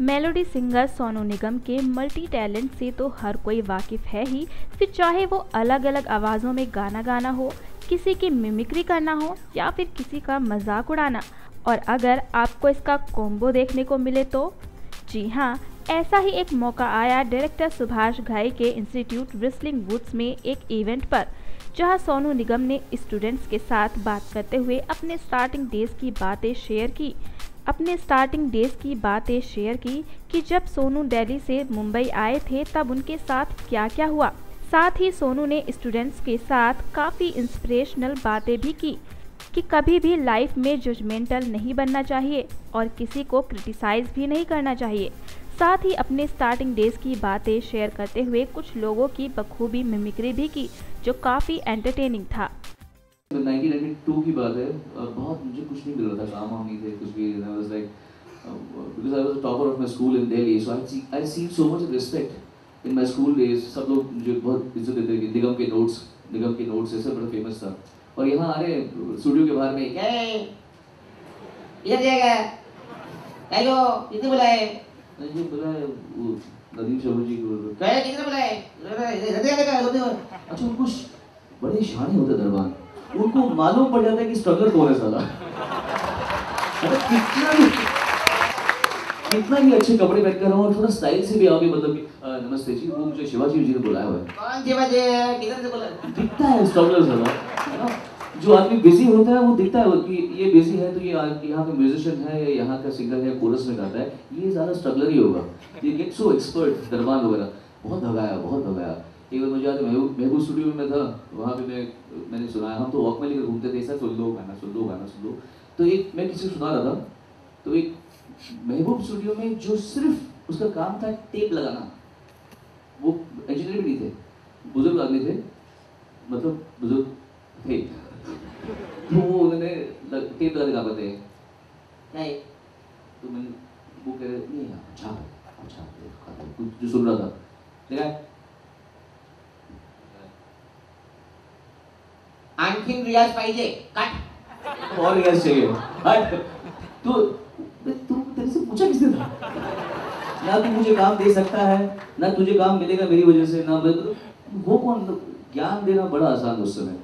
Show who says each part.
Speaker 1: Melody singer Sonu Nigam के multi talent से तो हर कोई वाकिफ है ही। फिर चाहे वो अलग अलग आवाज़ों में गाना गाना हो, किसी की मिमिक्री करना हो, या फिर किसी का मज़ाक उड़ाना। और अगर आपको इसका कॉम्बो देखने को मिले तो? जी हाँ ऐसा ही एक मौका आया डायरेक्टर सुभाष घाई के इंस्टीट्यूट रिसलिंग वुड्स में एक इवेंट पर, जहाँ सोनू निगम ने स्टूडेंट्स के साथ बात करते हुए अपने स्टार्टिंग डेज़ की बातें शेयर की। अपने स्टार्टिंग डेज़ की बातें शेयर की कि जब सोनू दिल्ली से मुंबई आए थे, तब उनके साथ क्या क्या हुआ। साथ ही सोनू ने स्टूडेंट्स के साथ काफ़ी इंस्पिरेशनल बातें भी की कि कभी भी लाइफ में जजमेंटल नहीं बनना चाहिए और किसी को क्रिटिसाइज भी नहीं करना चाहिए। साथ ही अपने स्टार्टिंग डेज़ की बातें शेयर करते हुए कुछ लोगों की बखूबी मिमिक्री भी की, जो काफ़ी एंटरटेनिंग था।
Speaker 2: 1992 की बात है। बहुत मुझे कुछ नहीं मिल रहा था काम वाम नहीं थे कुछ भी I was like I was the topper of my school in Delhi so I see I see so much respect in my school days सब लोग मुझे बहुत इज़्ज़त देते थे निगम के नोट्स निगम के नोट्स ऐसे बड़ा फ़ेमस था। और यहाँ आ रहे स्टूडियो के बाहर में क्या
Speaker 3: इधर जाएगा हेलो कितने बुलाए
Speaker 2: ये बोला वो नदीम शर्मा जी को
Speaker 3: कितने बुलाए
Speaker 2: अच्छा उनको बड़े शाने होते दरबार। उनको मालूम पड़ जाता है कि स्ट्रगलर कौन है साला। कितना भी कितना भी अच्छे कपड़े पहन कर और थोड़ा स्टाइल से भी आओगे मतलब कि नमस्ते जी वो मुझे शिवाजी जी ने बुलाया हुआ है।
Speaker 3: कौन बजे किधर से बोला?
Speaker 2: दिखता है स्ट्रगलर साला। है ना जो आदमी बिज़ी होता है वो दिखता है कि ये बिज़ी है तो ये यहाँ का म्यूजिशियन है या यहाँ का सिंगर है कोरस में गाता है ये ज़्यादा स्ट्रगलर ही होगा। ये गेट सो एक्सपर्ट दरबान वगैरह। बहुत भगाया बहुत भगाया। एक बार मुझे याद है महबूब स्टूडियो में था, वहाँ पे मैं, मैंने सुना हम तो वॉक में लेकर घूमते थे सर सुन लो, गाना सुन लो, गाना सुन लो। तो एक, मैं किसी को सुना रहा था तो एक महबूब स्टूडियो में जो सिर्फ़ उसका काम था टेप लगाना, वो इंजीनियर भी नहीं थे, बुज़ुर्ग आदमी थे मतलब बुज़ुर्ग थे। तो वो उन्होंने टेप लगा दिखा पाते
Speaker 3: नहीं
Speaker 2: तो मैंने, वो कह रहे, नहीं दो। कुछ जो सुन रहा था। देखा
Speaker 3: आणखीन रियाज पाहिजे. काट
Speaker 2: और रियाज चाहिए. हट तू तू तेरे से पूछा किसने था? ना तू मुझे काम दे सकता है, ना तुझे काम मिलेगा मेरी वजह से, ना मैं वो कौन ज्ञान देना बड़ा आसान उस समय।